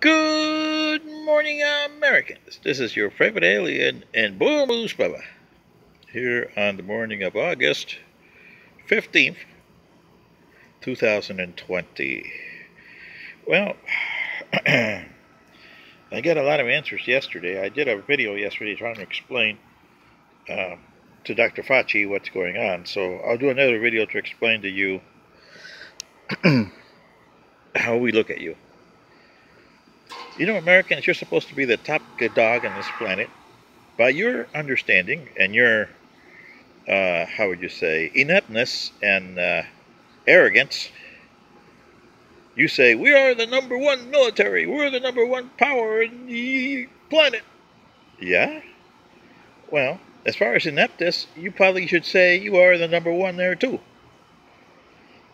Good morning, Americans. This is your favorite alien and Boom Moose Bubba here on the morning of August 15th, 2020. Well, I got a lot of answers yesterday. I did a video yesterday trying to explain uh, to Dr. Fauci what's going on. So I'll do another video to explain to you how we look at you. You know, Americans, you're supposed to be the top dog on this planet. By your understanding and your, uh, how would you say, ineptness and uh, arrogance, you say, we are the number one military. We're the number one power in the planet. Yeah? Well, as far as ineptness, you probably should say you are the number one there too.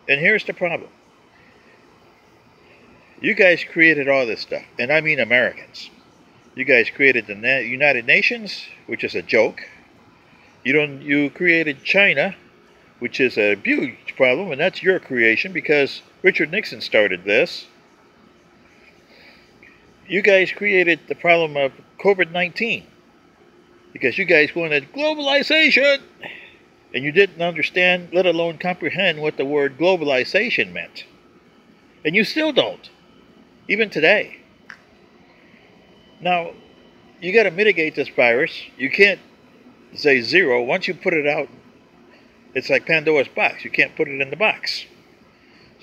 And here's the problem. You guys created all this stuff, and I mean Americans. You guys created the United Nations, which is a joke. You don't. You created China, which is a huge problem, and that's your creation because Richard Nixon started this. You guys created the problem of COVID-19 because you guys wanted globalization, and you didn't understand, let alone comprehend, what the word globalization meant, and you still don't even today. Now, you got to mitigate this virus. You can't say zero. Once you put it out, it's like Pandora's box. You can't put it in the box.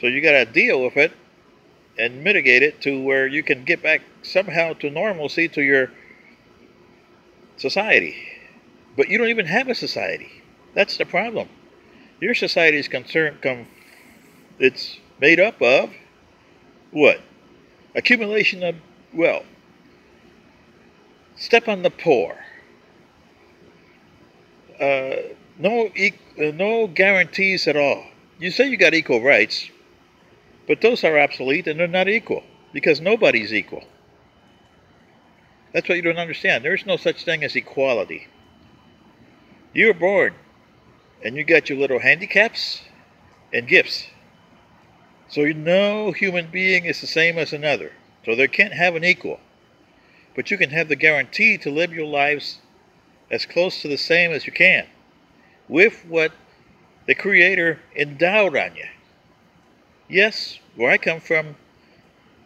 So you got to deal with it and mitigate it to where you can get back somehow to normalcy to your society. But you don't even have a society. That's the problem. Your society is concerned come it's made up of what? Accumulation of wealth. Step on the poor. Uh, no, uh, no guarantees at all. You say you got equal rights, but those are obsolete and they're not equal because nobody's equal. That's what you don't understand. There's no such thing as equality. You're born and you got your little handicaps and gifts. So no human being is the same as another. So they can't have an equal. But you can have the guarantee to live your lives as close to the same as you can with what the Creator endowed on you. Yes, where I come from,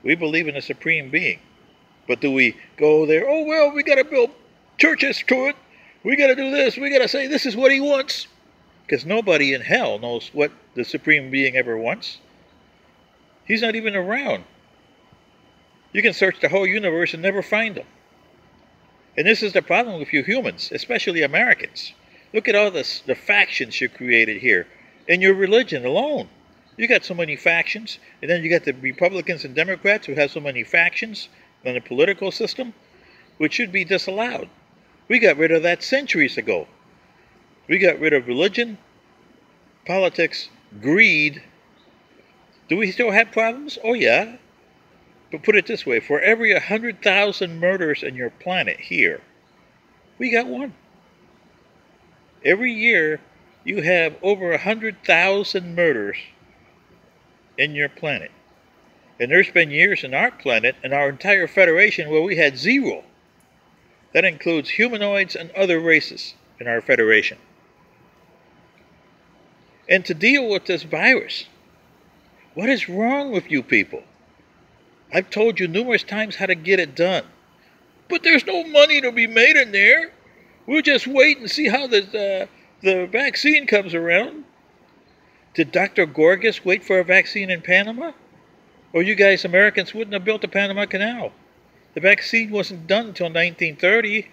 we believe in a supreme being. But do we go there, oh, well, we got to build churches to it. We got to do this. We got to say this is what he wants. Because nobody in hell knows what the supreme being ever wants. He's not even around. You can search the whole universe and never find him. And this is the problem with you humans, especially Americans. Look at all this, the factions you created here in your religion alone. You got so many factions, and then you got the Republicans and Democrats who have so many factions in the political system, which should be disallowed. We got rid of that centuries ago. We got rid of religion, politics, greed, do we still have problems? Oh, yeah. But put it this way for every 100,000 murders in your planet here, we got one. Every year, you have over 100,000 murders in your planet. And there's been years in our planet and our entire federation where we had zero. That includes humanoids and other races in our federation. And to deal with this virus, what is wrong with you people? I've told you numerous times how to get it done. But there's no money to be made in there. We'll just wait and see how the, uh, the vaccine comes around. Did Dr. Gorgas wait for a vaccine in Panama? Or you guys, Americans, wouldn't have built the Panama Canal. The vaccine wasn't done until 1930,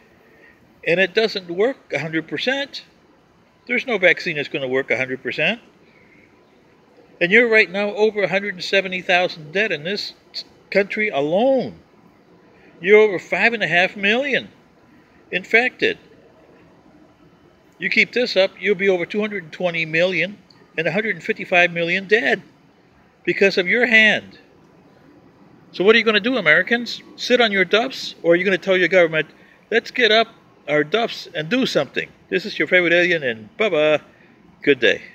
and it doesn't work 100%. There's no vaccine that's going to work 100%. And you're right now over 170,000 dead in this country alone. You're over five and a half million infected. You keep this up, you'll be over 220 million and 155 million dead because of your hand. So what are you going to do, Americans? Sit on your duffs? Or are you going to tell your government, let's get up our duffs and do something? This is your favorite alien, and bye-bye. Good day.